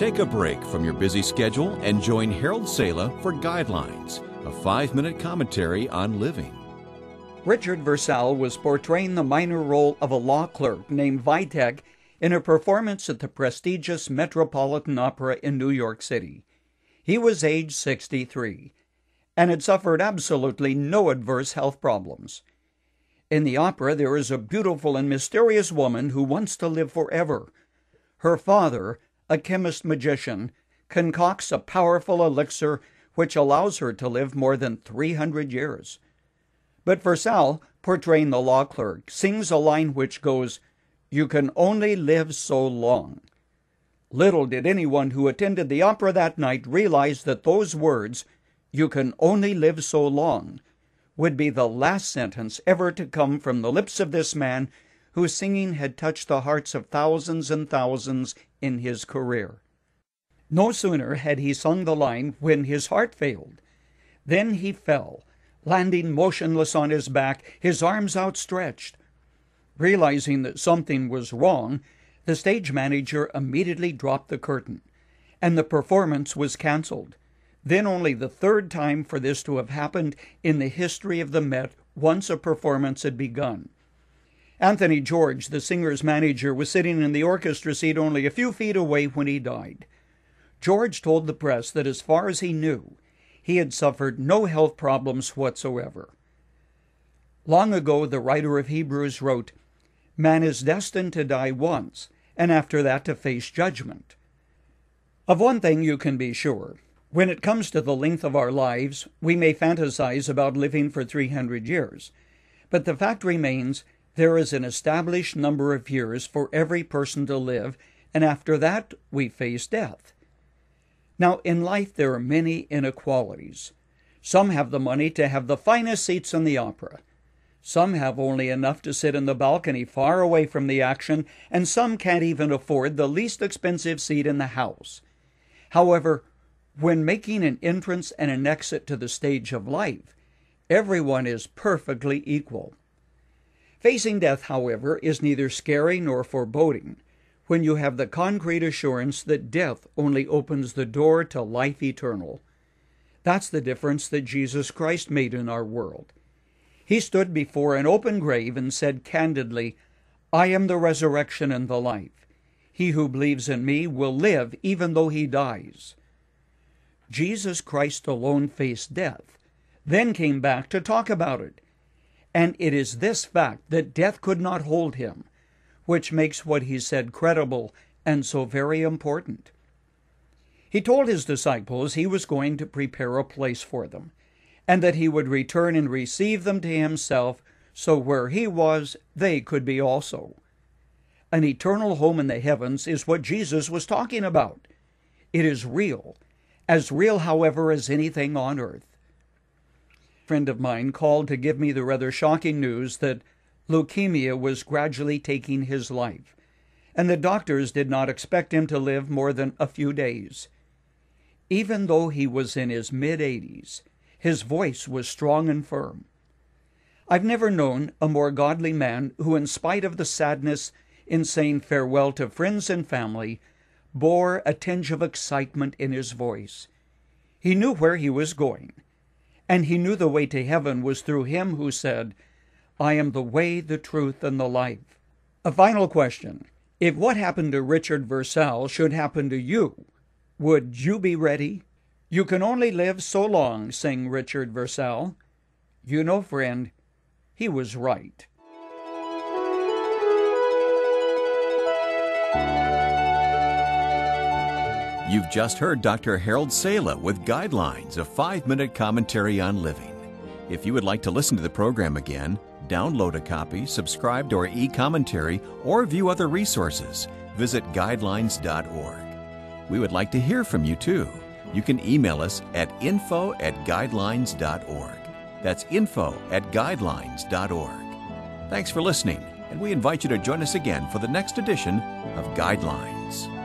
Take a break from your busy schedule and join Harold Sala for Guidelines, a five minute commentary on living. Richard Versalle was portraying the minor role of a law clerk named Vitek in a performance at the prestigious Metropolitan Opera in New York City. He was age 63 and had suffered absolutely no adverse health problems. In the opera, there is a beautiful and mysterious woman who wants to live forever. Her father, a chemist magician, concocts a powerful elixir which allows her to live more than 300 years. But Versalle, portraying the law clerk, sings a line which goes, You can only live so long. Little did anyone who attended the opera that night realize that those words, You can only live so long, would be the last sentence ever to come from the lips of this man whose singing had touched the hearts of thousands and thousands in his career. No sooner had he sung the line when his heart failed. Then he fell landing motionless on his back, his arms outstretched. Realizing that something was wrong, the stage manager immediately dropped the curtain, and the performance was canceled. Then only the third time for this to have happened in the history of the Met once a performance had begun. Anthony George, the singer's manager, was sitting in the orchestra seat only a few feet away when he died. George told the press that as far as he knew, he had suffered no health problems whatsoever. Long ago, the writer of Hebrews wrote, Man is destined to die once, and after that to face judgment. Of one thing you can be sure. When it comes to the length of our lives, we may fantasize about living for 300 years. But the fact remains there is an established number of years for every person to live, and after that we face death. Now, in life, there are many inequalities. Some have the money to have the finest seats in the opera. Some have only enough to sit in the balcony far away from the action, and some can't even afford the least expensive seat in the house. However, when making an entrance and an exit to the stage of life, everyone is perfectly equal. Facing death, however, is neither scary nor foreboding when you have the concrete assurance that death only opens the door to life eternal. That's the difference that Jesus Christ made in our world. He stood before an open grave and said candidly, I am the resurrection and the life. He who believes in me will live even though he dies. Jesus Christ alone faced death, then came back to talk about it. And it is this fact that death could not hold him which makes what he said credible and so very important. He told his disciples he was going to prepare a place for them, and that he would return and receive them to himself, so where he was, they could be also. An eternal home in the heavens is what Jesus was talking about. It is real, as real, however, as anything on earth. Friend of mine called to give me the rather shocking news that leukemia was gradually taking his life, and the doctors did not expect him to live more than a few days. Even though he was in his mid 80s, his voice was strong and firm. I've never known a more godly man who, in spite of the sadness in saying farewell to friends and family, bore a tinge of excitement in his voice. He knew where he was going, and he knew the way to heaven was through him who said, I am the way, the truth, and the life. A final question. If what happened to Richard Versalle should happen to you, would you be ready? You can only live so long, sang Richard Versalle. You know, friend, he was right. You've just heard Dr. Harold Sala with Guidelines, a five minute commentary on living. If you would like to listen to the program again, download a copy, subscribe to our e commentary, or view other resources, visit guidelines.org. We would like to hear from you too. You can email us at info at guidelines.org. That's info at guidelines.org. Thanks for listening, and we invite you to join us again for the next edition of Guidelines.